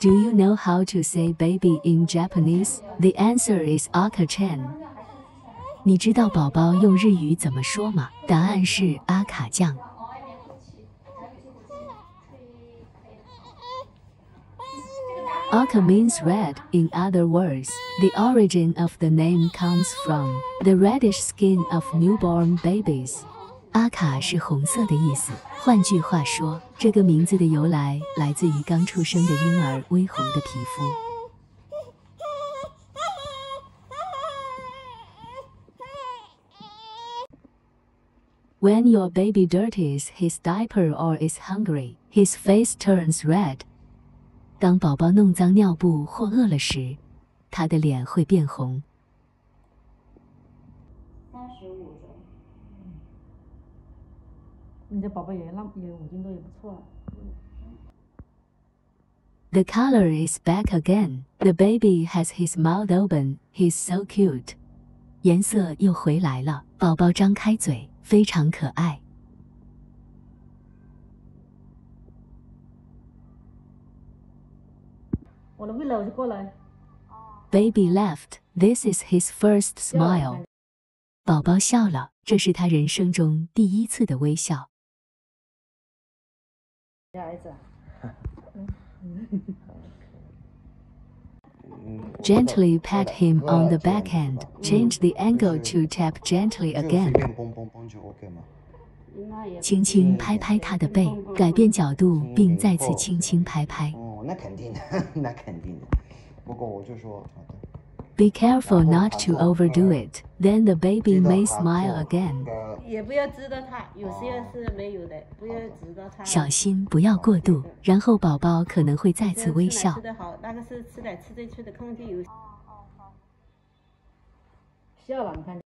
Do you know how to say baby in Japanese? The answer is aka-chan. 你知道宝宝用日语怎么说吗？答案是阿卡酱。Aka means red. In other words, the origin of the name comes from the reddish skin of newborn babies. 阿卡是红色的意思。换句话说，这个名字的由来来自于刚出生的婴儿微红的皮肤。When your baby dirties his diaper or is hungry, his face turns red. 当宝宝弄脏尿布或饿了时，他的脸会变红。三十五周，你这宝宝也那也五斤多也不错了。 The color is back again. The baby has his mouth open. He's so cute. 颜色又回来了，宝宝张开嘴，非常可爱。我的喂了我就过来。 Baby left. This is his first smile. 宝宝笑了，这是他人生中第一次的微笑。 你儿子啊， Gently pat him on the backhand. Change the angle to tap gently 这个随 again. 便蹦蹦蹦就 OK 吗？应该也轻轻拍拍他的背，改变角度，并再次轻轻拍拍。哦，那肯定的，那肯定的。不过我就说，好的。 Be careful not to overdo it. Then the baby 这个 may 滑 smile 动 again. 呃也不要知道它，有些是没有的，不要知道它。小心不要过度，然后宝宝可能会再次微笑吃。的好，那个是吃奶吃进去的空气有。笑了，你看。